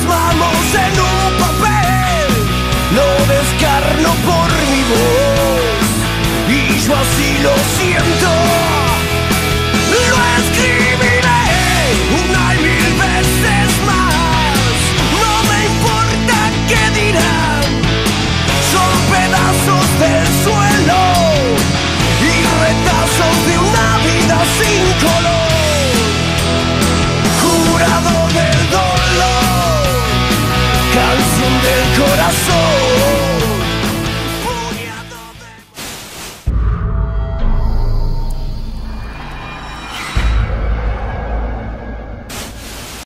estamos en un papel, lo descarno por mi voz y yo así lo siento.